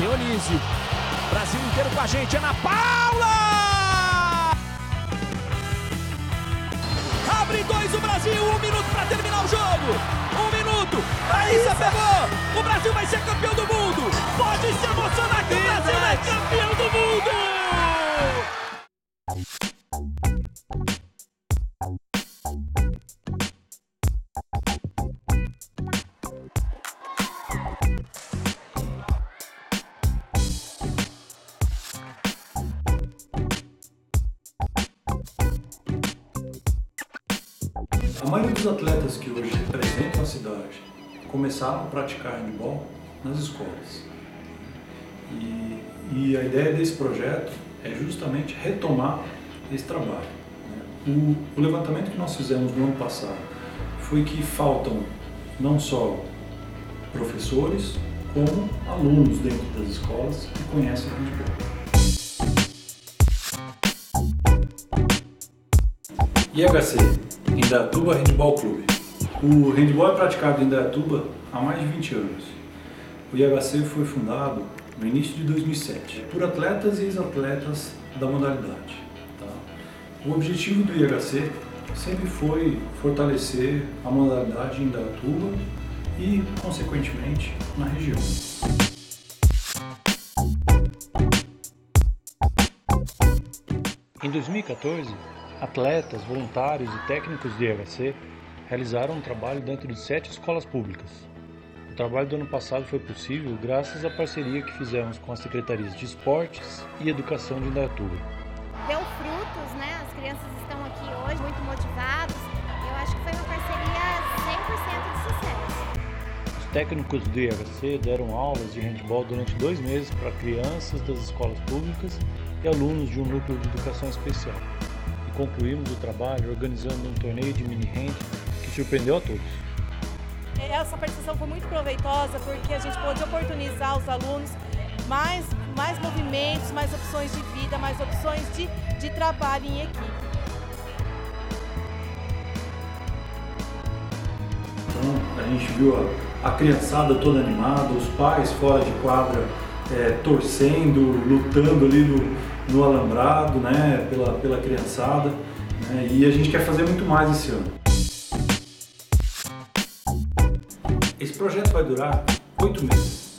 Dionísio. Brasil inteiro com a gente. Ana Paula! Abre dois o Brasil. Um minuto para terminar o jogo. Um minuto. Raíssa pegou. O Brasil vai ser campeão maioria dos atletas que hoje representam a cidade começaram a praticar handball nas escolas. E, e a ideia desse projeto é justamente retomar esse trabalho. né? O, o levantamento que nós fizemos no ano passado foi que faltam não só professores, como alunos dentro das escolas que conhecem o handball. IHC, Indaiatuba Handball Clube. O handball é praticado em Indaiatuba há mais de 20 anos. O IHC foi fundado no início de 2007 por atletas e ex-atletas da modalidade. tá? O objetivo do IHC sempre foi fortalecer a modalidade em Indaiatuba e, consequentemente, na região. Em 2014, atletas, voluntários e técnicos do IHC realizaram um trabalho dentro de sete escolas públicas. O trabalho do ano passado foi possível graças à parceria que fizemos com as secretarias de Esportes e Educação de Indaiatuba. deu frutos, né? As crianças estão aqui hoje muito motivados. Eu acho que foi uma parceria 100% de sucesso. Os técnicos do IHC deram aulas de handball durante dois meses para crianças das escolas públicas e alunos de um núcleo de educação especial. Concluímos o trabalho organizando um torneio de mini hand que surpreendeu a todos. Essa participação foi muito proveitosa porque a gente pôde oportunizar os alunos mais, mais movimentos, mais opções de vida, mais opções de, de trabalho em equipe. Então a gente viu a, a criançada toda animada, os pais fora de quadra é, torcendo, lutando ali no, no alambrado, né, pela, pela criançada. né, e a gente quer fazer muito mais esse ano. Esse projeto vai durar oito meses.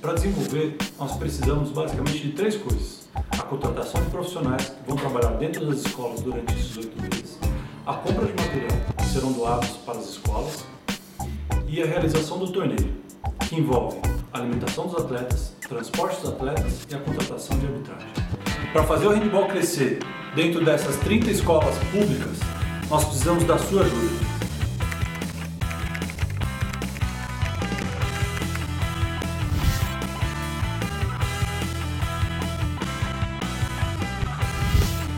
Para desenvolver, nós precisamos basicamente de três coisas: a contratação de profissionais que vão trabalhar dentro das escolas durante esses oito meses, a compra de material que serão doados para as escolas e a realização do torneio, que envolve alimentação dos atletas, transporte dos atletas e a contratação de arbitragem. Para fazer o handball crescer dentro dessas 30 escolas públicas, nós precisamos da sua ajuda.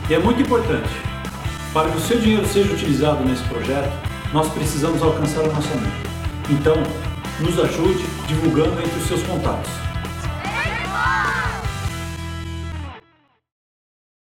E é muito importante, para que o seu dinheiro seja utilizado nesse projeto, nós precisamos alcançar a nossa meta. Então, nos ajude divulgando entre os seus contatos.